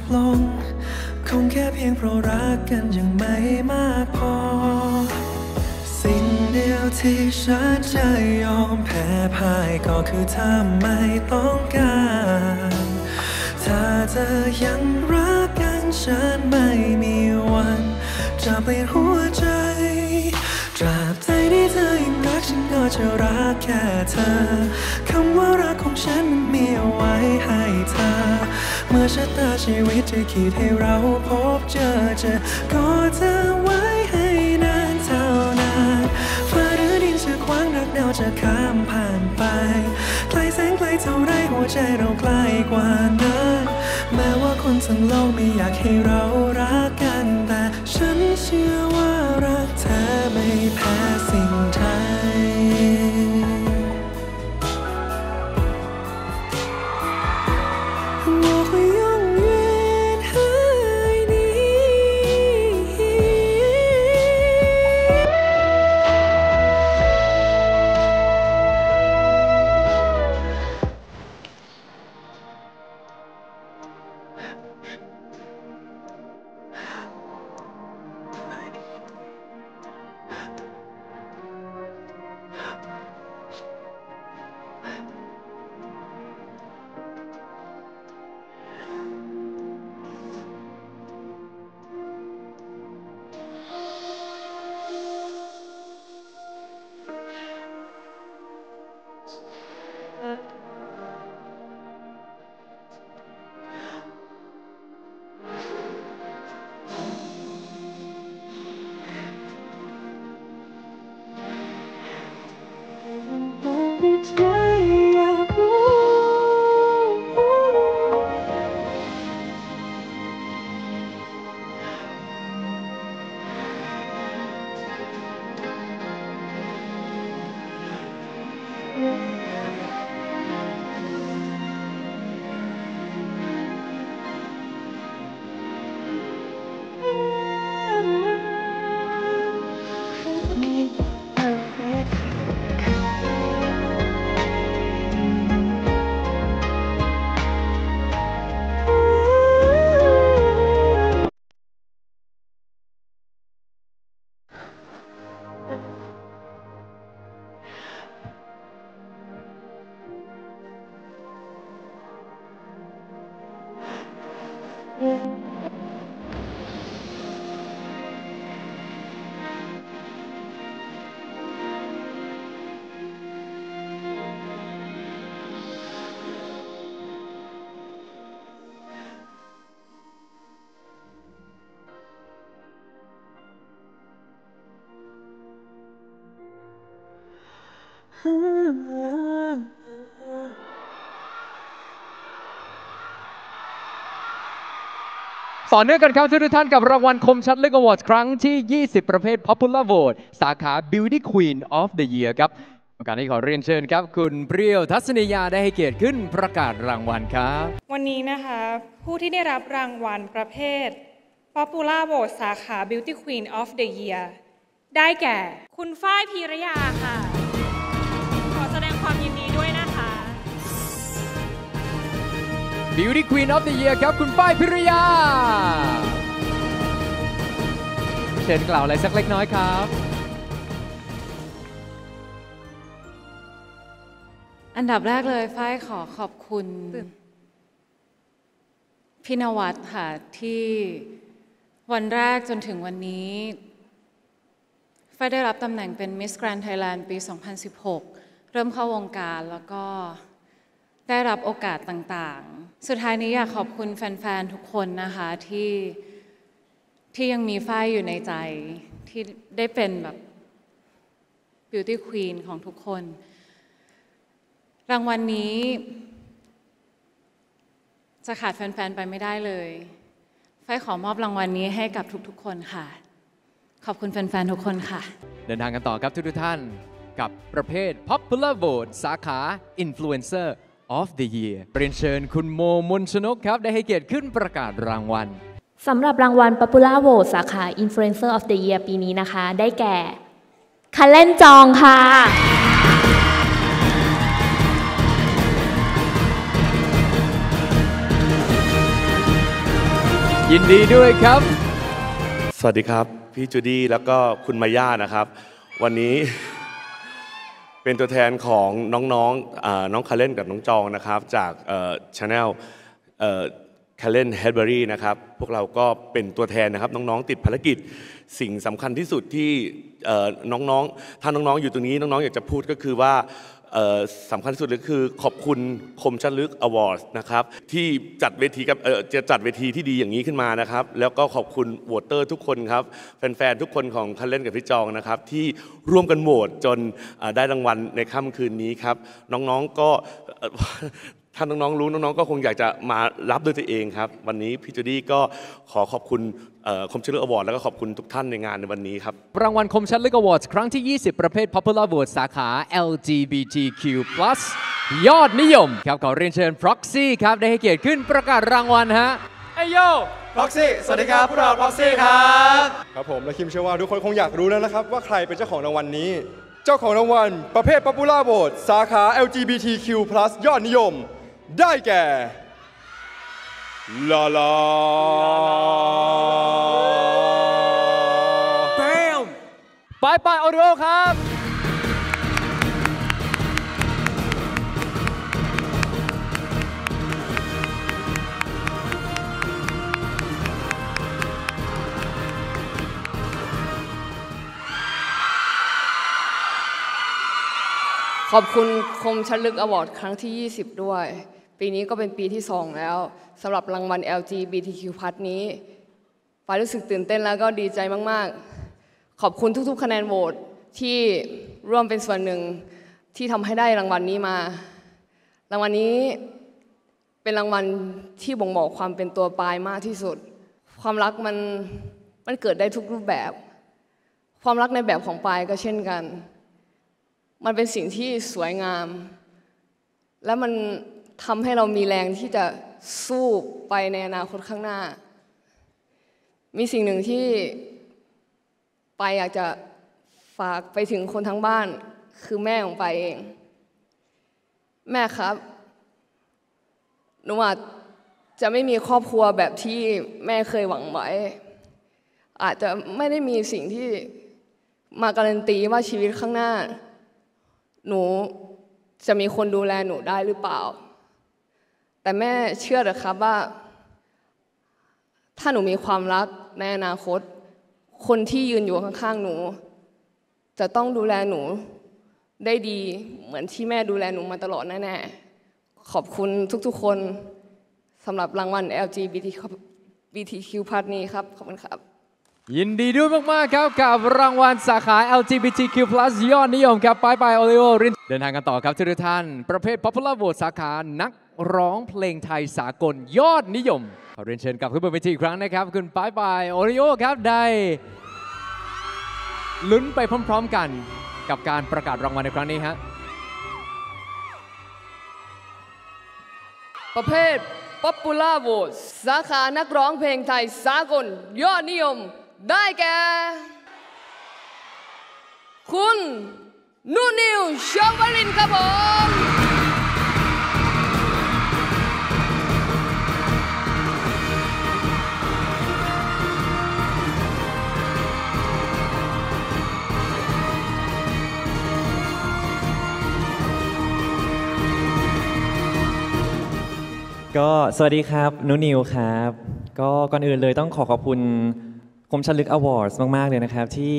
บลง คงแค่เพียงเพราะรักกันยังไม่มากพอ สิ่งเดียวที่ฉันจะยอมแพ้พ่ายก็คือถ้าไม่ต้องการ ถ้าเธอยังรักกันฉันไม่มีวันจะเปลี่ยนหัวใจตราบใดที่เธอยังรักฉันก็จะรักแค่เธอ คำว่ารักของฉันมันมีเอาไว้ให้เธอ เมื่อชะตาชีวิตจะคิดให้เราพบเจอเจอก็เธอไว้ให้นานเท่านานฟ้าหรือดินจะขวางรักเดาจะข้ามผ่านไปไกลแสงไกลเท่าไรหัวใจเราใกล้กว่านั้นแม้ว่าคนทั้งโลกไม่อยากให้เรารักกันแต่ฉันเชื่อว่า ใจ ต่อเนื่องกันครับทุกท่านกับรางวัลคมชัดเลึกอวอร์ดครั้งที่ 20 ประเภท Popular Vote สาขา Beauty Queen of the Year ครับโอกาสนี้ขอเรียนเชิญครับ คุณเปรี้ยวทัศนียาได้ให้เกียรติขึ้นประกาศรางวัลครับ วันนี้นะคะ ผู้ที่ได้รับรางวัลประเภท Popular Vote สาขา Beauty Queen of the Year ได้แก่ คุณฝ้ายพีรยาค่ะ Beauty Queen of the Year ครับคุณป้ายพิรยา เชิญกล่าวอะไรสักเล็กน้อยครับ อันดับแรกเลยฝ้ายขอขอบคุณ พี่นวัดค่ะ ที่วันแรกจนถึงวันนี้ฝ้ายได้รับตำแหน่งเป็น Miss Grand Thailand ปี 2016 เริ่มเข้าวงการแล้วก็ ได้รับโอกาสต่างๆ สุดท้ายนี้อยากขอบคุณแฟนๆ ทุกคนนะคะที่ที่ยังมีฝ้ายอยู่ในใจที่ได้เป็นแบบ Beauty Queen ของทุกคน รางวัลนนี้ จะขาดแฟนๆ ไปไม่ได้เลยไฟขอมอบรางวัลนนี้ให้กับทุกๆ คนค่ะ ขอบคุณแฟนๆ ทุกคนค่ะ เดินทางกันต่อครับทุกๆท่านกับประเภท Popular Vote สาขา Influencer of the Year เรียนเชิญคุณโมมนชนกครับ ได้ให้เกียรติขึ้นประกาศรางวัลสำหรับรางวัล Popular Vote สาขา Influencer of the Year ปีนี้นะคะ ได้แก่คันเล่นจองค่ะ ยินดีด้วยครับ สวัสดีครับ พี่จูดี้แล้วก็คุณมาย่านะครับ วันนี้ เป็นตัวแทนของน้องๆน้องคัลแลนกับน้องจองนะครับ จาก channel Cullen HateBerry นะครับ พวกเราก็เป็นตัวแทนนะครับ น้องๆติดภารกิจ สิ่งสำคัญที่สุดที่น้องๆ ถ้าน้องๆอยู่ตรงนี้น้องๆอยากจะพูดก็คือว่า สำคัญที่สุดเลยคือขอบคุณคมชัดลึก Award นะครับที่จัดเวทีกับจะจัดเวทีที่ดีอย่างนี้ขึ้นมานะครับแล้วก็ขอบคุณ voter ทุกคนครับแฟนๆทุกคนของคัลแลนกับพี่จองนะครับที่ร่วมกันโหวตจนได้รางวัลในค่ำคืนนี้ครับน้องๆก็ ถ้าน้องๆรู้น้องๆก็คงอยากจะมารับด้วยตัวเองครับ วันนี้พี่จูดี้ก็ขอขอบคุณเอ่อคมชัดลึก Award แล้วก็ขอบคุณทุกท่านในงานในวันนี้ครับ รางวัลคมชัดลึก Awards ครั้งที่ 20 ประเภท Popular Vote สาขา LGBTQ+ ยอดนิยม ครับขอเรียนเชิญ Proxy ครับ ได้ให้เกียรติขึ้นประกาศรางวัลฮะไอโยพ็อกซี่สวัสดีครับพวกเราพ็อกซี่ครับครับผมและคิมเชื่อว่าทุกคนคงอยากรู้แล้วนะครับ ว่าใครเป็นเจ้าของรางวัลนี้ เจ้าของรางวัลประเภท Popular Vote สาขา LGBTQ+ ยอดนิยม ได้แก่ลาลาปายปายออริโอครับ ขอบคุณคมชัดลึกอวอร์ดครั้งที่ 20 ด้วย ปีนี้ก็เป็นปีที่ 2 แล้วสำหรับรางวัล LGBTQ+ นี้ฟ้ารู้สึกตื่นเต้นแล้วก็ดีใจมาก ๆ ขอบคุณทุก ๆ คะแนนโหวตที่ร่วมเป็นส่วนหนึ่งที่ทำให้ได้รางวัลนี้มา รางวัลนี้เป็นรางวัลที่บ่งบอกความเป็นตัวปลายมากที่สุด ความรักมันมันเกิดได้ทุกรูปแบบ ความรักในแบบของปลายก็เช่นกัน มันเป็นสิ่งที่สวยงาม และมัน ทำให้เรามีแรงที่จะสู้ไปในอนาคตข้างหน้า มีสิ่งหนึ่งที่ไปอยากจะฝากไปถึงคนทั้งบ้าน คือแม่ของไปเอง แม่ครับหนูอาจจะไม่มีครอบครัวแบบที่แม่เคยหวังไว้ อาจจะไม่ได้มีสิ่งที่มาการันตีว่าชีวิตข้างหน้า หนูจะมีคนดูแลหนูได้หรือเปล่า แต่แม่เชื่อเถอะครับว่า ถ้าหนูมีความรักในอนาคต คนที่ยืนอยู่ข้างๆหนู จะต้องดูแลหนูได้ดีเหมือนที่แม่ดูแลหนูมาตลอดแน่ๆขอบคุณทุกๆคนสำหรับรางวัล LGBTQ+ นี้ครับ ขอบคุณครับ ยินดีด้วยมากๆครับกับรางวัลสาขา LGBTQ+ ยอดนิยมครับปายปโอริโอรินเดินทางกันต่อครับทุกท่าน ประเภท Popular Vote สาขานัก ร้องเพลงไทยสากลยอดนิยมขอเรียนเชิญกลับขึ้นบนเวทีอีกครั้งนะครับ คุณปายปายโอริโอครับได้ลุ้นไปพร้อมๆกันกับการประกาศรางวัลในครั้งนี้ฮะประเภท Popular Vote สาขานักร้องเพลงไทยสากล ยอดนิยม ได้แก่ คุณ นูนิวชองวลินครับผม ก็สวัสดีครับนุนิวครับ ก็ก่อนอื่นเลยต้องขอขอบคุณคมชันลึกอวอร์ดมาก ๆ เลยนะครับ ที่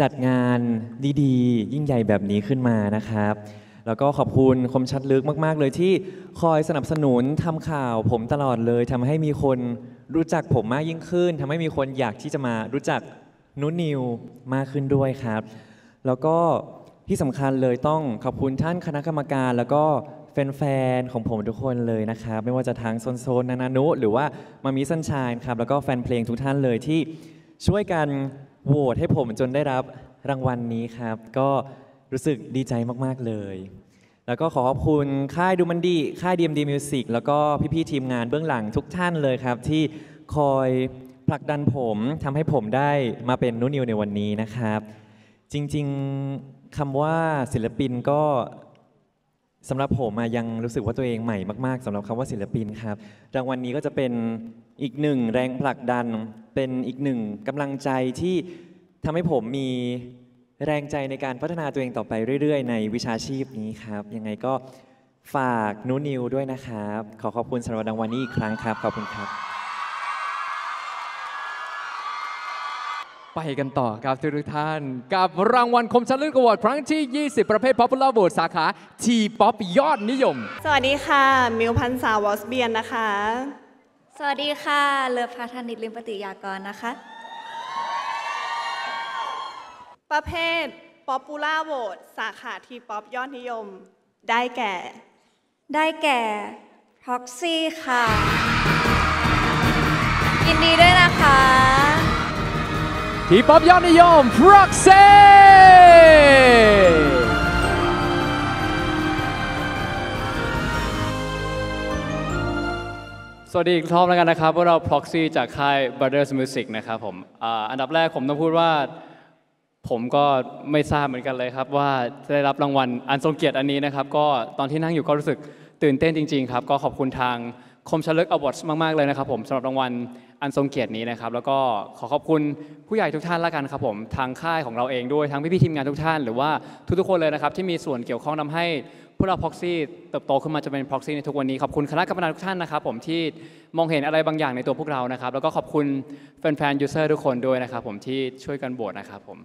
จัดงานดีๆ ยิ่งใหญ่แบบนี้ขึ้นมานะครับ แล้วก็ขอบคุณคมชัดลึกมาก ๆ เลยที่คอยสนับสนุนทำข่าวผมตลอดเลยทำให้มีคนรู้จักผมมากยิ่งขึ้นทำให้มีคนอยากที่จะมารู้จักนุนิวมากขึ้นด้วยครับ แล้วก็ที่สำคัญเลยต้องขอบคุณท่านคณะกรรมการ แล้วก็ แฟนๆของผมทุกคนเลยนะครับ ไม่ว่าจะทางโซนโซนนานานุหรือว่ามามีสันชายครับ แล้วก็แฟนเพลงทุกท่านเลยที่ช่วยกันโหวตให้ผมจนได้รับรางวัลนี้ครับ ก็รู้สึกดีใจมากๆเลย แล้วก็ขอขอบคุณค่ายดูมันดีค่าย DMD Music แล้วก็พี่ๆทีมงานเบื้องหลังทุกท่านเลยครับ ที่คอยผลักดันผมทำให้ผมได้มาเป็นนุนิวในวันนี้นะครับ จริงๆคำว่าศิลปินก็ สำหรับผมอะยังรู้สึกว่าตัวเองใหม่มากๆสำหรับคำว่าศิลปินครับ รางวัลนี้ก็จะเป็นอีกหนึ่งแรงผลักดัน เป็นอีกหนึ่งกำลังใจที่ทำให้ผมมีแรงใจในการพัฒนาตัวเองต่อไปเรื่อยๆ ในวิชาชีพนี้ครับ ยังไงก็ฝากนูนิวด้วยนะครับ ขอขอบคุณสำหรับรางวัลนี้อีกครั้งครับ ขอบคุณครับ ไปกันต่อครับทุกท่าน กับรางวัลคมชัดลึก Award ครั้งที่ 20 ประเภท Popular Vote สาขา T-POP ยอดนิยม สวัสดีค่ะ มิวพรรษาวอสเบียนนะคะ สวัสดีค่ะ เลิฟภัทรานิษฐ์ลิ้มปติยากรนะคะ ประเภท Popular Vote สาขา T-POP ยอดนิยม ได้แก่ ได้แก่ PROXIE ค่ะยินดีด้วยนะคะ T-POP ยอดนิยม Proxy สวัสดีอีกรอบแล้วกันนะครับพวกเรา Proxy จากค่าย Brothers Music นะครับผมอ่าอันดับแรกผมต้องพูดว่า ผมก็ไม่ทราบเหมือนกันเลยครับ ว่าจะได้รับรางวัลอันทรงเกียรติอันนี้นะครับ ก็ตอนที่นั่งอยู่ก็รู้สึกตื่นเต้นจริง ๆ ครับ ก็ขอบคุณทาง คมชัดลึก Award มาก ๆ เลยนะครับผมสำหรับรางวัลอันทรงเกียรตินี้นะครับ แล้วก็ขอขอบคุณผู้ใหญ่ทุกท่านละกันครับผมทางค่ายของเราเองด้วยทั้งพี่ๆทีมงานทุกท่านหรือว่าทุกๆคนเลยนะครับที่มีส่วนเกี่ยวข้องทำให้พวกเรา PROXIE เติบโตขึ้นมาจะเป็น PROXIE ในทุกวันนี้ขอบคุณคณะกรรมการทุกท่านนะครับผมที่มองเห็นอะไรบางอย่างในตัวพวกเรานะครับ แล้วก็ขอบคุณแฟนๆ User ทุกคนด้วยนะครับผมที่ช่วยกันโหวตนะครับผม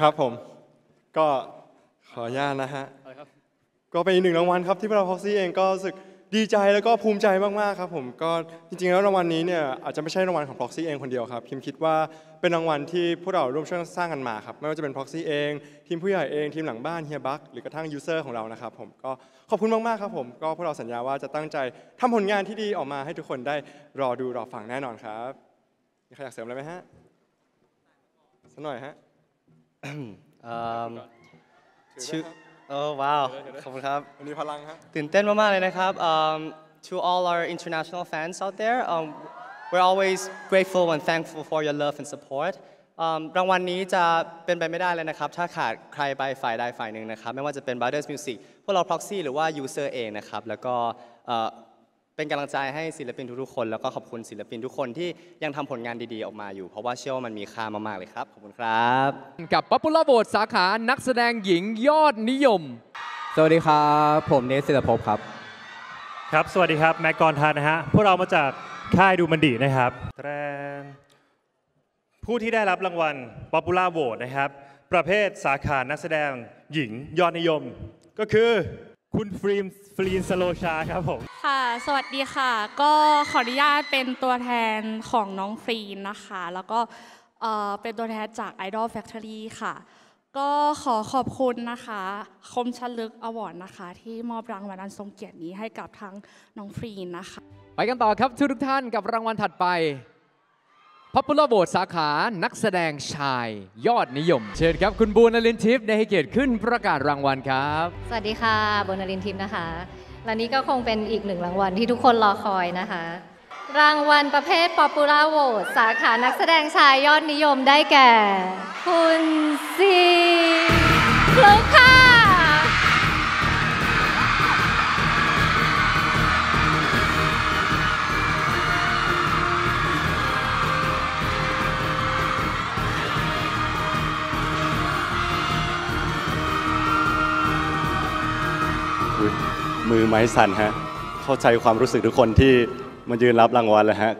ครับผมก็ขออนุญาตนะฮะ ก็เป็นอีกหนึ่งรางวัลครับที่พวกเรา PROXIE เองก็รู้สึกดีใจแล้วก็ภูมิใจมากๆครับผมก็จริงๆแล้วรางวัลนี้เนี่ยอาจจะไม่ใช่รางวัลของ PROXIE เองคนเดียวครับคิมคิดว่าเป็นรางวัลที่พวกเราร่วมช่วยสร้างกันมาครับไม่ว่าจะเป็น PROXIE เองทีมผู้ใหญ่เองทีมหลังบ้านเฮียบักหรือกระทั่ง User ของเรานะครับผมก็ขอบคุณมากๆครับผมก็พวกเราสัญญาว่าจะตั้งใจทำผลงานที่ดีออกมาให้ทุกคนได้รอดูรอฟังแน่นอนครับมีใครอยากเสริมอะไรไหมฮะสักหน่อยฮะ Um, ชื่อ โอ้ว้าวขอบคุณครับ วันนี้พลังฮะ ตื่นเต้นมากๆเลยนะครับ um, to all our international fans out there um, we're always grateful and thankful for your love and support um, รางวัลนี้จะเป็นไปไม่ได้เลยนะครับ ถ้าขาดใครไปฝ่ายใดฝ่ายหนึ่งนะครับ ไม่ว่าจะเป็น Brothers Music พวกเรา Proxy หรือว่า User เองนะครับ แล้วก็ เอ่อเป็นกำลังใจให้ศิลปินทุกๆคน แล้วก็ขอบคุณศิลปินทุกคนที่ยังทำผลงานดีๆออกมาอยู่ เพราะว่าเชื่อว่ามันมีค่ามากๆเลยครับ ขอบคุณครับ กับ Popular Vote สาขานักแสดงหญิงยอดนิยม สวัสดีครับ ผมเนสศิลภพครับ ครับ สวัสดีครับ แม็กกรทันนะฮะ พวกเรามาจากค่ายดูมันดีนะครับแตรนผู้ที่ได้รับรางวัล Popular Vote นะครับ ประเภทสาขานักแสดงหญิงยอดนิยม ก็คือ คุณฟรีมฟรีนสโรชาครับผม ค่ะ สวัสดีค่ะ ก็ขออนุญาตเป็นตัวแทนของน้องฟรีนนะคะ แล้วก็เอ่อเป็นตัวแทนจาก Idol Factory ค่ะ ก็ขอขอบคุณนะคะ คมชัดลึก Award นะคะ ที่มอบรางวัลอันทรงเกียรตินี้ให้กับทั้งน้องฟรีนนะคะ ไปกันต่อครับทุกท่านกับรางวัลถัดไป Popular Vote สาขานักแสดงชายยอดนิยม เชิญครับ คุณบูนลินทิพย์ได้ให้เกียรติขึ้นประกาศรางวัลครับ สวัสดีค่ะโบนารินทิพย์นะคะและนี่ก็คงเป็นอีกหนึ่งรางวัลที่ทุกคนรอคอยนะคะ รางวัลประเภท Popular Vote สาขานักแสดงชายยอดนิยมได้แก่ คุณซีคลุกค่ะ มือไม้สั่นฮะเข้าใจความรู้สึกทุกคนที่มายืนรับรางวัลเลยฮะ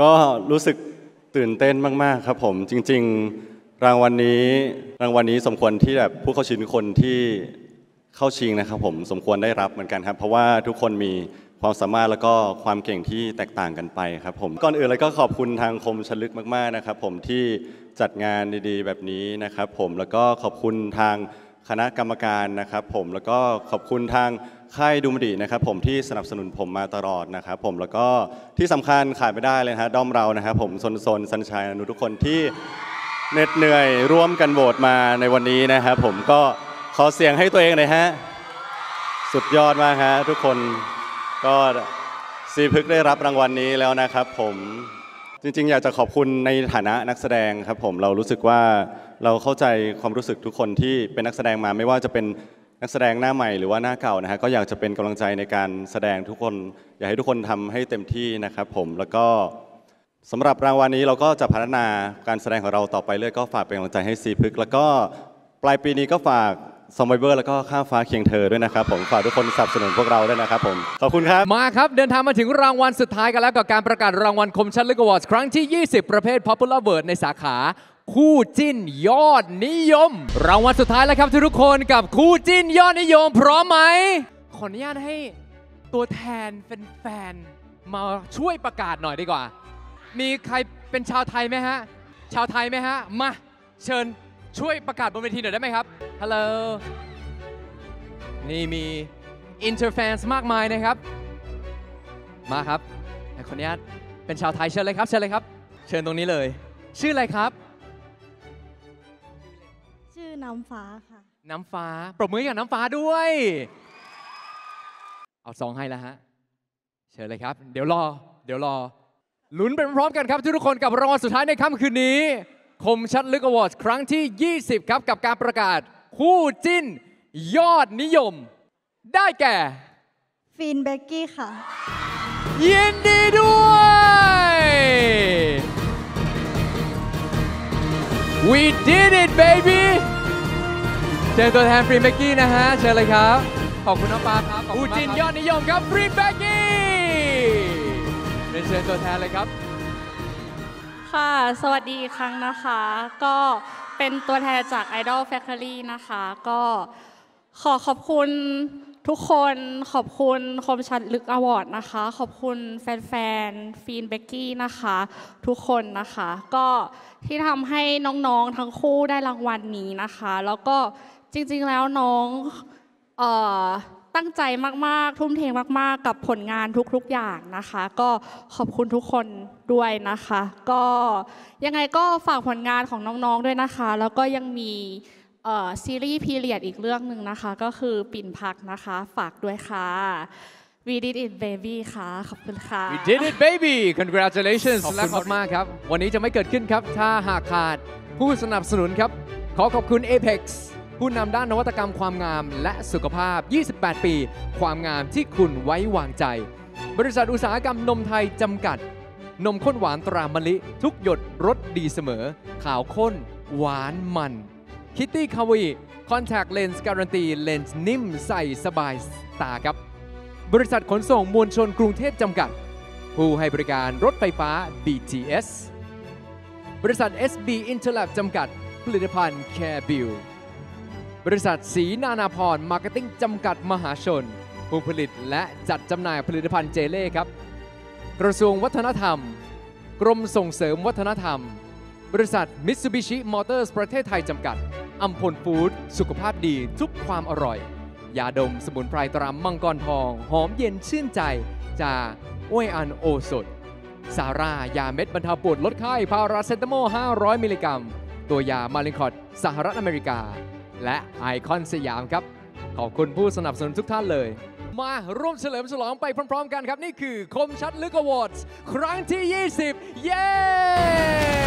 ก็รู้สึกตื่นเต้นมาก ๆ ครับผมจริง ๆ รางวัลนี้รางวัลนี้สมควรที่แบบผู้เข้าชิงคนที่เข้าชิงนะครับผมสมควรได้รับเหมือนกันครับ เพราะว่าทุกคนมีความสามารถแล้วก็ความเก่งที่แตกต่างกันไปครับผมก่อนอื่นเลยก็ขอบคุณทางคมชลึกมาก ๆ นะครับ ผมที่จัดงานดีๆ แบบนี้นะครับ ผมแล้วก็ขอบคุณทาง คณะกรรมการนะครับผมแล้วก็ขอบคุณทางค่ายดูมดีนะครับผมที่สนับสนุนผมมาตลอดนะครับผมแล้วก็ที่สำคัญขาดไม่ได้เลยนะฮะด้อมเรานะครับผมโซนโซนสันชัยอนุทุกคนที่เหน็ดเหนื่อยร่วมกันโหวตมาในวันนี้นะครับผมก็ขอเสียงให้ตัวเองหน่อยฮะสุดยอดมากฮะทุกคนก็ซีพึกได้รับรางวัลนี้แล้วนะครับผม จริงๆ อยากจะขอบคุณในฐานะนักแสดงครับผมเรารู้สึกว่าเราเข้าใจความรู้สึกทุกคนที่เป็นนักแสดงมาไม่ว่าจะเป็นนักแสดงหน้าใหม่หรือว่าหน้าเก่านะฮะก็อยากจะเป็นกำลังใจในการแสดงทุกคน อยากให้ทุกคนทำให้เต็มที่นะครับผมแล้วก็สำหรับรางวัลนี้เราก็จะพัฒนาการแสดงของเราต่อไปเรื่อยก็ฝากเป็นกำลังใจให้ซีพึก แล้วก็ปลายปีนี้ก็ฝาก ซอมไบเบอร์แล้วก็ข้ามฟ้าเคียงเธอด้วยนะครับผมฝากทุกคนสนับสนุนพวกเราด้วยนะครับผมขอบคุณครับ มาครับ เดินทางมาถึงรางวัลสุดท้ายกันแล้วกับการประกาศรางวัลคมชัดลึกอวอร์ดครั้งที่ 20 ประเภท Popular Word ในสาขา คู่จิ้นยอดนิยม รางวัลสุดท้ายแล้วครับทุกคนกับคู่จิ้นยอดนิยม พร้อมไหมขออนุญาตให้ตัวแทนแฟนๆมาช่วยประกาศหน่อยดีกว่า มีใครเป็นชาวไทยไหมฮะชาวไทยไหมฮะมาเชิญ ช่วยประกาศบนเวทีหน่อยได้ไหมครับ ฮัลโหล นี่มี inter fan มากมายนะครับ มาครับขออนุญาตเป็นชาวไทยเชิญเลยครับ เชิญเลยครับ เชิญตรงนี้เลย ชื่ออะไรครับ ชื่อน้ำฟ้าค่ะ น้ำฟ้า ปรบมือให้กับน้ำฟ้าด้วย เอาซองให้แล้วฮะ เชิญเลยครับ เดี๋ยวรอ เดี๋ยวรอ ลุ้นไปพร้อมๆกันครับทุกคนกับรางวัลสุดท้ายในค่ำคืนนี้ คมชัดลึกอวอร์ดครั้งที่ 20 ครับ กับการประกาศ คู่จิ้น ยอดนิยม ได้แก่ ฟีนเบกกี้ค่ะ ยินดีด้วย We did it baby เชิญตัวแทนฟรีเบกกี้นะฮะ เชิญเลยครับ ขอบคุณน้องปาครับคู่จินยอดนิยมครับฟรีเบกกี้เรียนเชิญตัวแทนเลยครับ ค่ะ สวัสดีอีกครั้งนะคะ ก็เป็นตัวแทนจาก Idol Factory นะคะ ก็ขอขอบคุณทุกคนขอบคุณคมชัดลึกอวอร์ดนะคะ ขอบคุณแฟนๆฟีนเบกกี้นะคะ ทุกคนนะคะ ก็ที่ทำให้น้องๆทั้งคู่ได้รางวัลนี้นะคะ แล้วก็จริงๆแล้วน้องเอ่อ ตั้งใจมาก ๆ ทุ่มเทมาก ๆ กับผลงานทุก ๆ อย่างนะคะ ก็ขอบคุณทุกคนด้วยนะคะ ก็ยังไงก็ฝากผลงานของน้อง ๆ ด้วยนะคะ แล้วก็ยังมีเอ่อซีรีส์พีเรียดอีกเรื่องหนึ่งนะคะ ก็คือปิ่นพักนะคะ ฝากด้วยค่ะ We did it baby ค่ะ ขอบคุณค่ะ We did it baby congratulations ขอบคุณและขอบคุณมากครับ วันนี้จะไม่เกิดขึ้นครับ ถ้าหากขาดผู้สนับสนุนครับ ขอขอบคุณ Apex ผู้นำด้านนวัตกรรมความงามและสุขภาพ 28 ปี ความงามที่คุณไว้วางใจ บริษัทอุตสาหกรรมนมไทยจำกัด นมข้นหวานตรามะลิ ทุกหยดรสดีเสมอ ขาวข้น หวานมัน Kitty Kawaii คอนแทคเลนส์การันตีเลนส์นิ่มใส่สบายตาครับ บริษัทขนส่งมวลชนกรุงเทพจำกัด ผู้ให้บริการรถไฟฟ้า BTS บริษัท SB Interlab จำกัด ผลิตภัณฑ์ Care b i l บริษัทศรีนานาพรมาร์เก็ตติ้งจำกัดมหาชน ผู้ผลิตและจัดจำหน่ายผลิตภัณฑ์เจเล่ครับ กระทรวงวัฒนธรรม กรมส่งเสริมวัฒนธรรม บริษัทมิตซูบิชิมอเตอร์สประเทศไทยจำกัดอำพลฟู้ดส์สุขภาพดีทุกความอร่อย ยาดมสมุนไพรตรามังกรทอง หอมเย็นชื่นใจจากอ้วยอันโอสถซาร่ายาเม็ดบรรเทาปวดลดไข้พาราเซตามอล 500 มิลลิกรัม ตัวยา Mallinckrodt สหรัฐอเมริกา และไอคอนสยามครับ ขอบคุณผู้สนับสนุนทุกท่านเลย มาร่วมเฉลิมฉลองไปพร้อม ๆ กันครับ นี่คือคมชัดลึกอวอร์ดครั้งที่ 20 เย้